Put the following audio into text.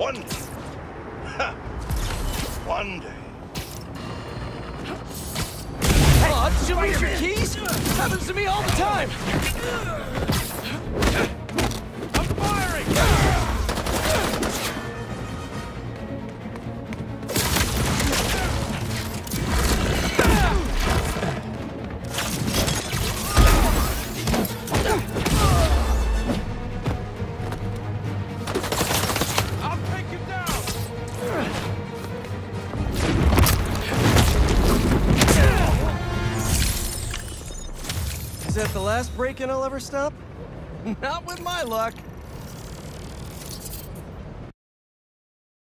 One day. One day. Oh, did you lose your keys? Happens to me all the time. Is that the last break-in I'll ever stop? Not with my luck.